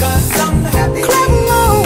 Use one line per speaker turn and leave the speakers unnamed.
Cause I'm happy. Clap along.